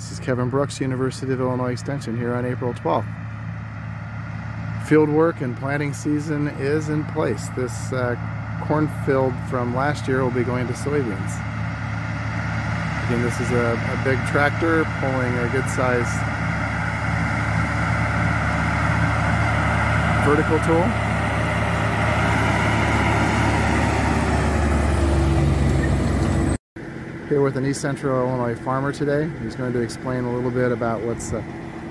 This is Kevin Brooks, University of Illinois Extension here on April 12th. Field work and planting season is in place. This uh, cornfield from last year will be going to soybeans. Again, this is a, a big tractor pulling a good size vertical tool. Here with an East Central Illinois farmer today. He's going to explain a little bit about what's uh,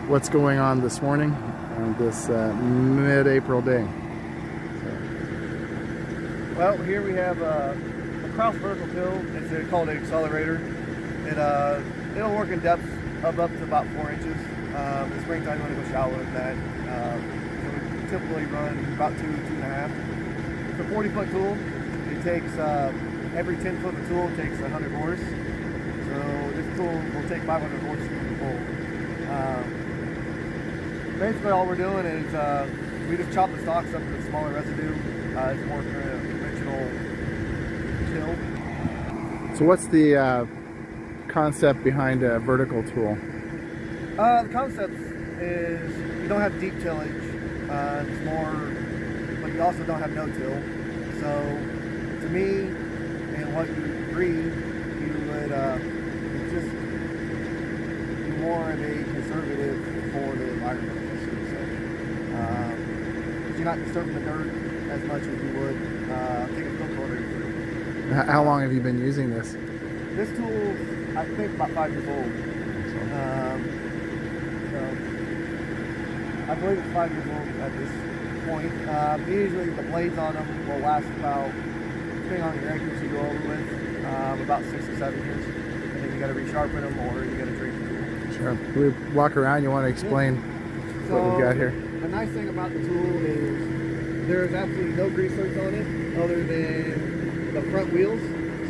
what's going on this morning on this uh, mid-April day. So. Well, here we have uh, a Krause vertical till. It's called an Excelerator. It uh, it'll work in depths of up to about four inches. Um, in springtime, you want to go shallower than that. Um, so we typically run about two, two and a half. It's a 40 foot tool. It takes uh, every 10 foot of tool takes 100 horse. So this tool will take 500 horse to pull. Um, basically all we're doing is uh, we just chop the stalks up to smaller residue. Uh, it's more kind of conventional till. So what's the uh, concept behind a vertical tool? Uh, the concept is you don't have deep tillage. Uh, it's more, but you also don't have no till. So to me, what you read, you would uh, just be more of a conservative for the environment. So, um, you're not disturbing the dirt as much as you would uh, take a field cultivator. How long have you been using this? This tool, I think, about five years old. Um, so I believe it's five years old at this point. Um, usually the blades on them will last about depending on your acreage you go over with, um, about six to seven years. And then you got to resharpen them or you got to treat them. Sure. We walk around. You want to explain yeah. so what we got here? The nice thing about the tool is there's absolutely no grease zerks on it other than the front wheels.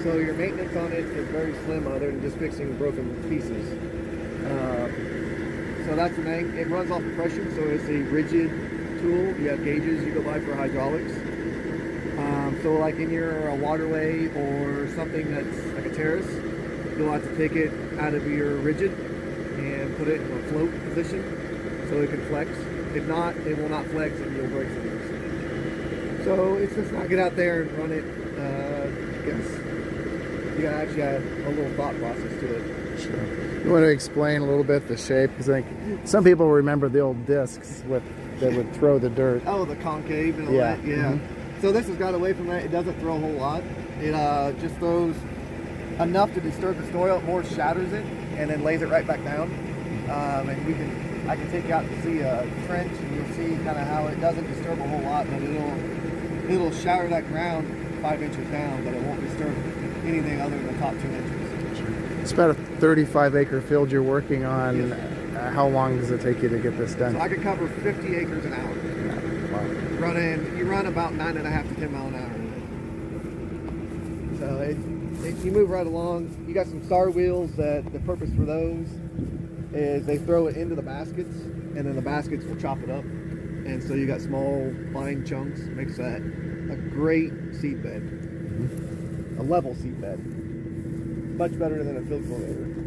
So your maintenance on it is very slim other than just fixing broken pieces. Uh, so that's the thing. It runs off of pressure, so it's a rigid tool. You have gauges you go by for hydraulics. Um, so like in your uh, waterway or something that's like a terrace, you'll have to take it out of your rigid and put it in a float position so it can flex. If not, it will not flex and you'll break things. So it's just not get out there and run it. Uh, guess you gotta actually have a little thought process to it. Sure. You want to explain a little bit the shape? Because I think some people remember the old discs with that would throw the dirt. Oh, the concave and all yeah. that. Yeah. Mm -hmm. So this has got away from that. It doesn't throw a whole lot. It uh, just throws enough to disturb the soil. It more shatters it and then lays it right back down. Um, and we can, I can take you out to see a trench and you'll see kind of how it doesn't disturb a whole lot, but it'll, it'll shatter that ground five inches down, but it won't disturb anything other than the top two inches. It's about a 35 acre field you're working on. Yes. how long does it take you to get this done? So I could cover 50 acres an hour. Running, you run about nine and a half to 10 mile an hour. So it, it, you move right along. You got some star wheels that the purpose for those is they throw it into the baskets and then the baskets will chop it up. And so you got small fine chunks, makes that a great seed bed, mm-hmm. a level seed bed. Much better than a field cultivator.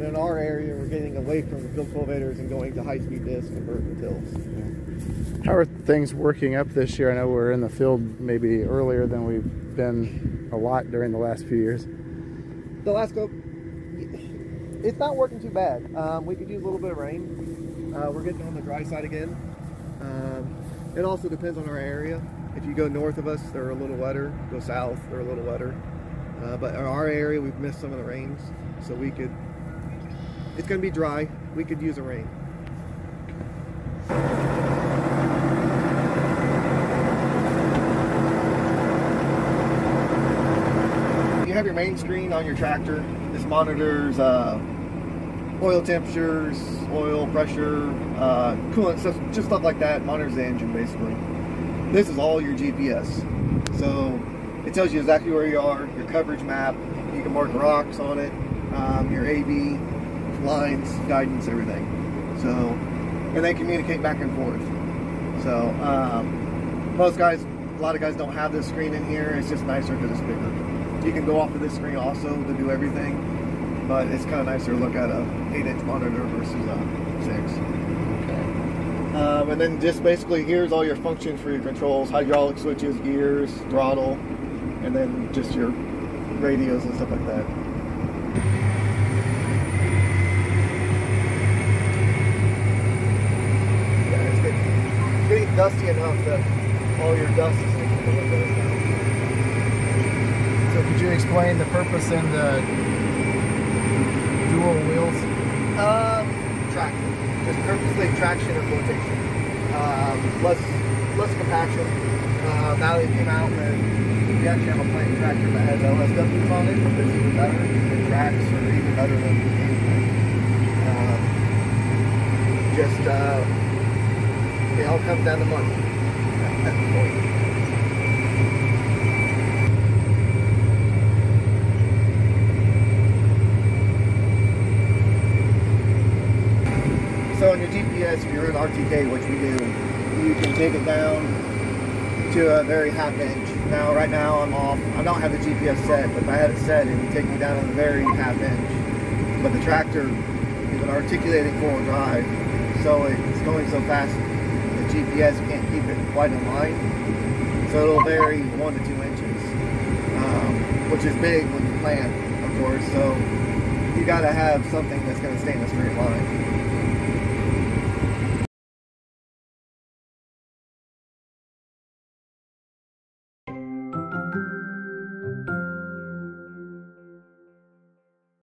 And in our area, we're getting away from the field cultivators and going to high-speed disc and vertical tills. How are things working up this year? I know we're in the field maybe earlier than we've been a lot during the last few years. The last go, it's not working too bad. Um, we could use a little bit of rain. Uh, we're getting on the dry side again. Um, it also depends on our area. If you go north of us, they're a little wetter. Go south, they're a little wetter. Uh, but in our area, we've missed some of the rains, so we could it's going to be dry. We could use a rain. You have your main screen on your tractor. This monitors uh, oil temperatures, oil pressure, uh, coolant, stuff, just stuff like that. Monitors the engine basically. This is all your GPS. So it tells you exactly where you are, your coverage map. You can mark rocks on it, um, your AB, lines, guidance, everything. So, and they communicate back and forth. So, um, most guys, a lot of guys don't have this screen in here. It's just nicer because it's bigger. You can go off of this screen also to do everything. but it's kind of nicer to look at a 8-inch monitor versus a 6. Okay. Um, and then just basically here's all your functions for your controls, hydraulic switches, gears, throttle, and then just your radios and stuff like that. Yeah, it's getting, it's getting dusty enough that all your dust is sticking to the windows now. So could you explain the purpose in the dual wheels? Um, traction. Just purposely traction and rotation. Um, less, less compaction. Uh, they came out with, we actually have a plant tractor that has LSWs on it. That's even better. It tracks or even better than anything. Um, just, uh, it all comes down to money the. So on your GPS, if you're in RTK, which we do, you can take it down to a very half inch. Now, right now, I'm off. I don't have the GPS set, but if I had it set, it would take me down to a very half inch. But the tractor is an articulating four-wheel drive, so it's going so fast, GPS can't keep it quite in line. So it'll vary one to two inches, um, which is big when you plan, of course. So you got to have something that's going to stay in a straight line.